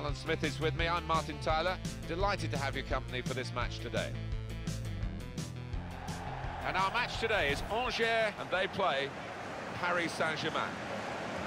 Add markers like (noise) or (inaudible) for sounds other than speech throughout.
Alan Smith is with me. I'm Martin Tyler. Delighted to have your company for this match today. And our match today is Angers, and they play Paris Saint-Germain.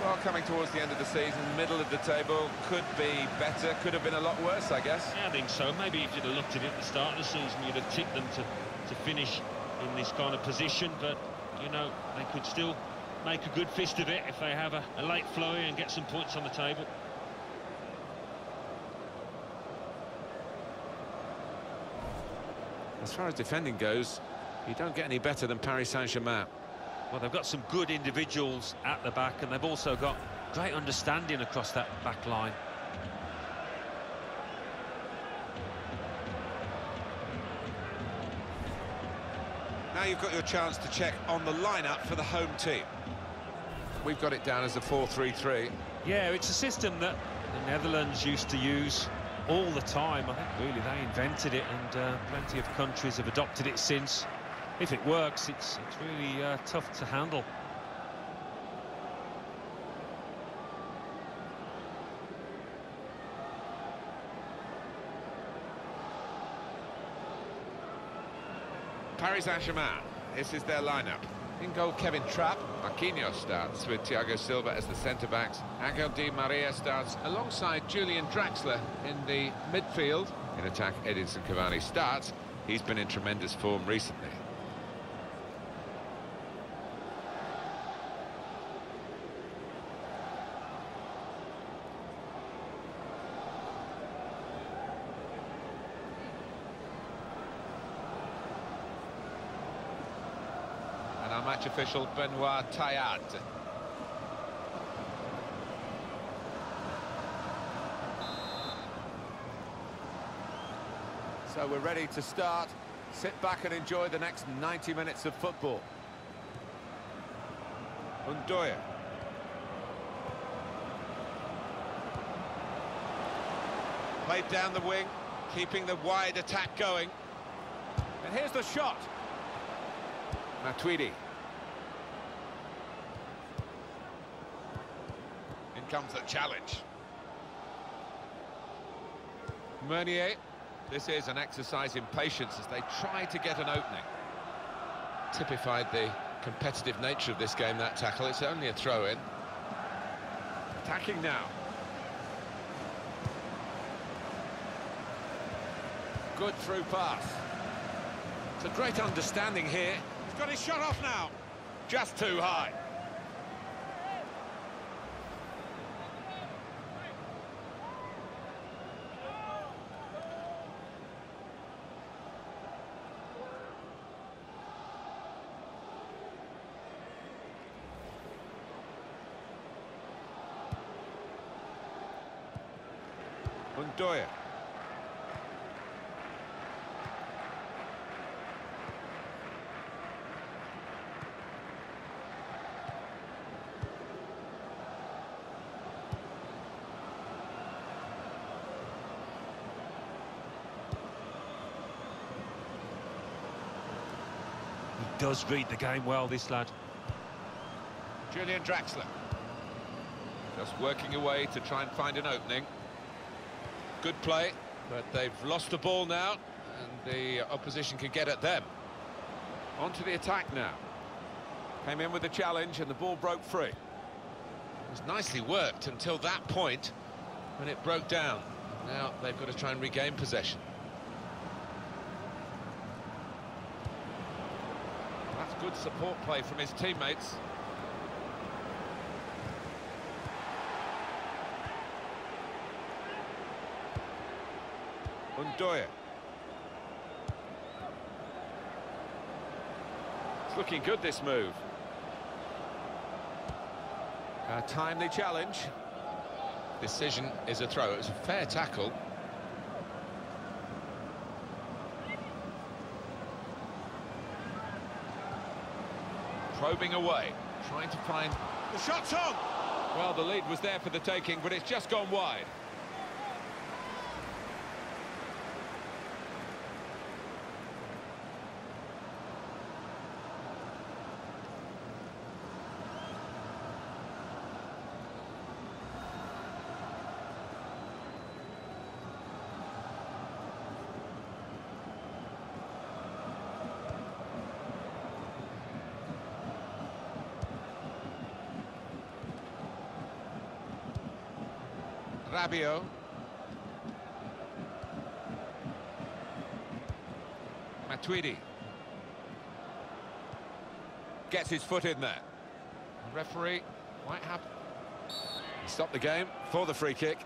Well, coming towards the end of the season, middle of the table, could be better, could have been a lot worse, I guess. Yeah, I think so. Maybe if you'd have looked at it at the start of the season, you'd have tipped them to, to finish in this kind of position, but, you know, they could still make a good fist of it if they have a, a late flurry and get some points on the table. As far as defending goes, you don't get any better than Paris Saint-Germain. Well, they've got some good individuals at the back, and they've also got great understanding across that back line. Now you've got your chance to check on the lineup for the home team. We've got it down as a 4-3-3. Yeah, it's a system that the Netherlands used to use all the time. I think really they invented it, and uh, plenty of countries have adopted it since. If it works, it's, it's really uh, tough to handle. Paris Saint-Germain, this is their lineup. In goal, Kevin Trapp. Marquinhos starts with Thiago Silva as the centre-backs. Angel Di Maria starts alongside Julian Draxler in the midfield. In attack, Edinson Cavani starts. He's been in tremendous form recently. Match official, Benoit Taillade. So we're ready to start. Sit back and enjoy the next 90 minutes of football. N'Doye. Played down the wing, keeping the wide attack going. And here's the shot. Matuidi. Comes the challenge. Meunier. This is an exercise in patience as they try to get an opening. Typified the competitive nature of this game, that tackle. It's only a throw-in. Attacking now. Good through pass. It's a great understanding here. He's got his shot off now. Just too high. He does read the game well, this lad. Julian Draxler. Just working away to try and find an opening. Good play, but they've lost the ball now, and the opposition can get at them. On to the attack now. Came in with the challenge, and the ball broke free. It was nicely worked until that point, when it broke down. Now they've got to try and regain possession. That's good support play from his teammates. N'Doye. It's looking good, this move. A timely challenge. Decision is a throw. It was a fair tackle. Probing away, trying to find... The shot's on! Well, the lead was there for the taking, but it's just gone wide. Rabiot. Matuidi. Gets his foot in there. The referee might have... Stop the game for the free kick.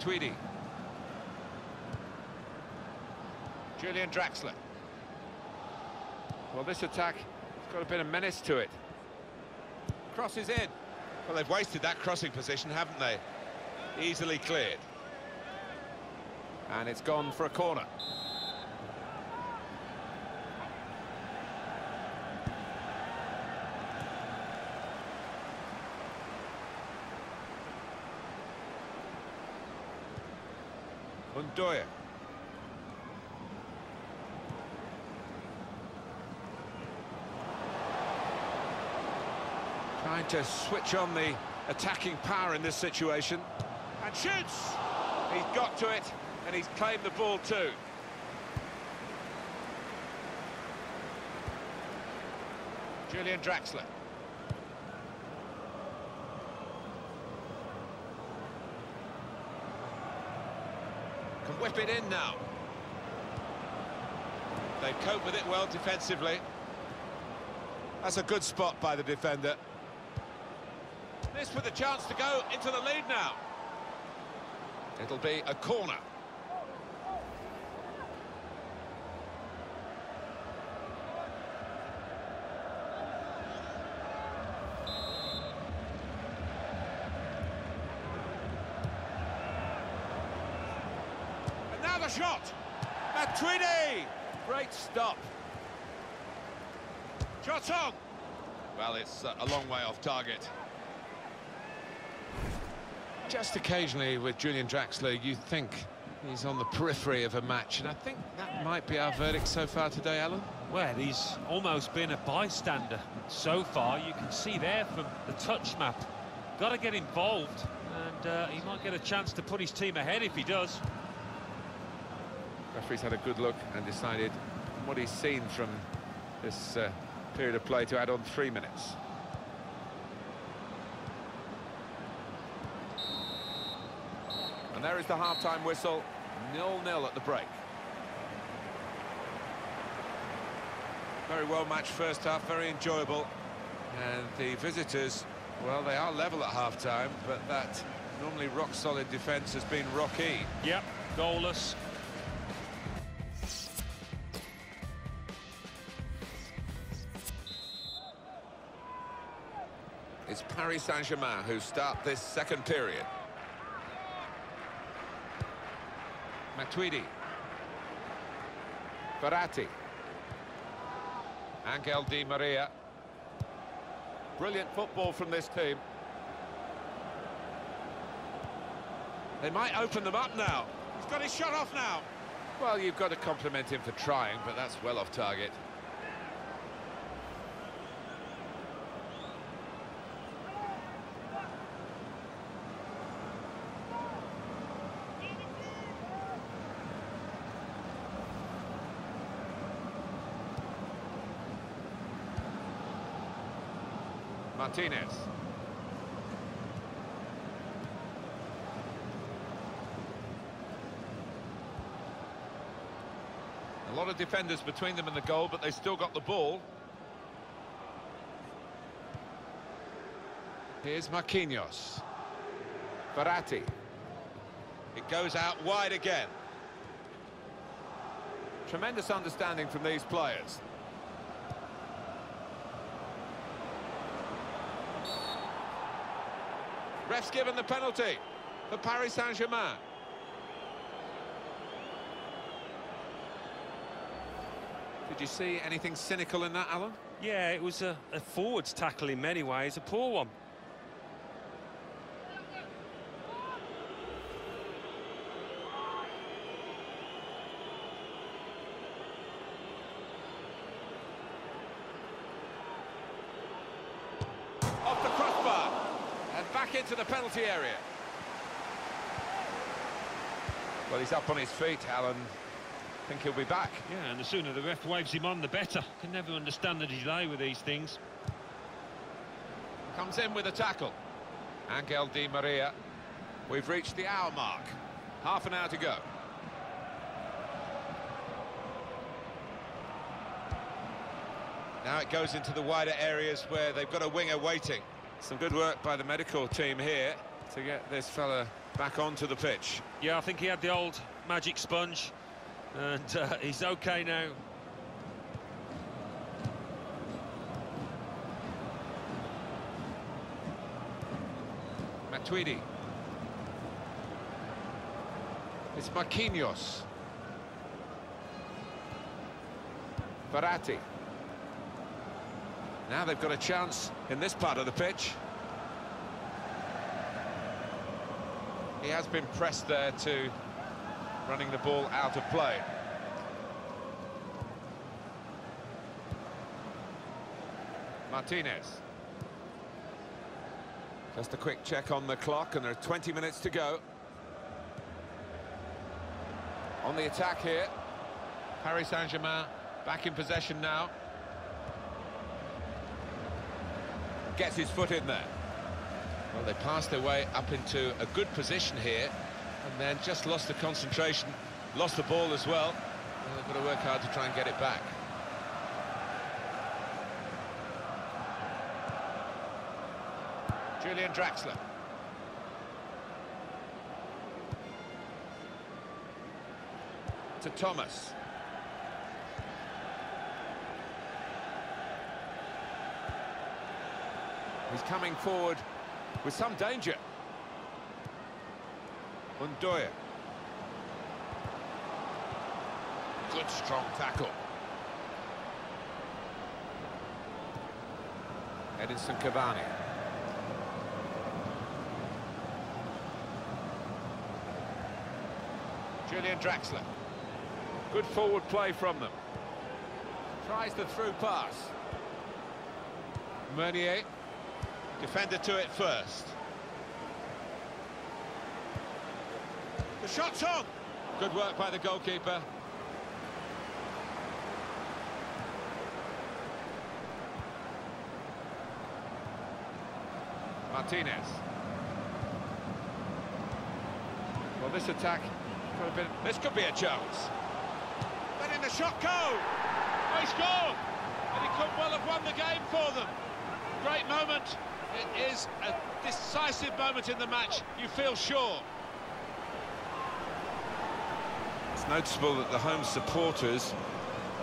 Matuidi. Julian Draxler. Well, this attack has got a bit of menace to it. Crosses in. Well, they've wasted that crossing position, haven't they? Easily cleared. And it's gone for a corner. Trying to switch on the attacking power in this situation. And shoots! He's got to it, and he's claimed the ball too. Julian Draxler. Can whip it in now. They cope with it well defensively. That's a good spot by the defender. This with a chance to go into the lead now. It'll be a corner. Shot. Matuidi. Great stop. Shot on. Well, it's uh, a long way off target. Just occasionally with Julian Draxler, you think he's on the periphery of a match, and I think that might be our verdict so far today, Alan. Well, he's almost been a bystander so far. You can see there from the touch map. Got to get involved, and uh, he might get a chance to put his team ahead if he does. Referee's had a good look and decided what he's seen from this uh, period of play to add on three minutes. And there is the half-time whistle, nil-nil at the break. Very well matched first half, very enjoyable. And the visitors, well, they are level at half-time, but that normally rock-solid defence has been rocky. Yep, goalless. It's Paris Saint-Germain who start this second period. Matuidi. Verratti. Angel Di Maria. Brilliant football from this team. They might open them up now. He's got his shot off now. Well, you've got to compliment him for trying, but that's well off target. Martinez. A lot of defenders between them and the goal, but they still got the ball. Here's Marquinhos. Verratti. It goes out wide again. Tremendous understanding from these players. Ref's given the penalty for Paris Saint-Germain. Did you see anything cynical in that, Alan? Yeah, it was a, a forwards tackle in many ways, a poor one. Off the crossbar. And back into the penalty area. Well, he's up on his feet, Alan. I think he'll be back. Yeah, and the sooner the ref waves him on, the better. Can never understand the delay with these things. Comes in with a tackle. Angel Di Maria. We've reached the hour mark. Half an hour to go. Now it goes into the wider areas where they've got a winger waiting. Some good work by the medical team here to get this fella back onto the pitch. Yeah, I think he had the old magic sponge, and uh, (laughs) he's okay now. Matuidi. It's Marquinhos. Verratti. Now they've got a chance in this part of the pitch. He has been pressed there to running the ball out of play. Martinez. Just a quick check on the clock, and there are 20 minutes to go. On the attack here, Paris Saint-Germain back in possession now. Gets his foot in there. Well, they passed their way up into a good position here, and then just lost the concentration, lost the ball as well. And they've got to work hard to try and get it back. Julian Draxler. To Thomas. He's coming forward with some danger. N'Doye. Good strong tackle. Edinson Cavani. Julian Draxler. Good forward play from them. Tries the through pass. Meunier. Defender to it first. The shot's on. Good work by the goalkeeper. Martinez. Well, this attack could have been... This could be a chance. Letting the shot go. He scored. And he could well have won the game for them. Great moment. It is a decisive moment in the match, you feel sure. It's noticeable that the home supporters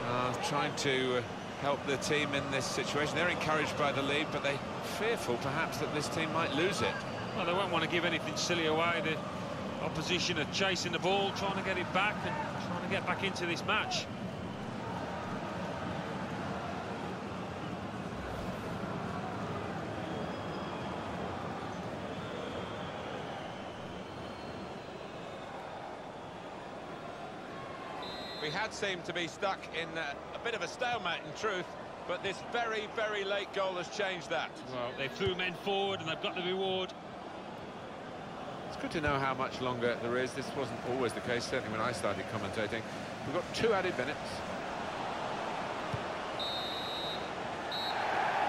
are trying to uh, help their team in this situation. They're encouraged by the lead, but they're fearful, perhaps, that this team might lose it. Well, they won't want to give anything silly away. The opposition are chasing the ball, trying to get it back and trying to get back into this match. We had seemed to be stuck in uh, a bit of a stalemate in truth, but this very, very late goal has changed that. Well, they threw men forward and they've got the reward. It's good to know how much longer there is. This wasn't always the case, certainly when I started commentating. We've got two added minutes.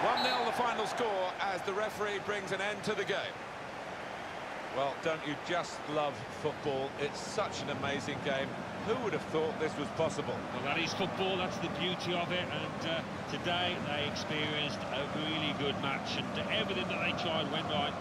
1-0 the final score as the referee brings an end to the game. Well, don't you just love football? It's such an amazing game. Who would have thought this was possible? Well, that is football, that's the beauty of it, and uh, today they experienced a really good match, and everything that they tried went right.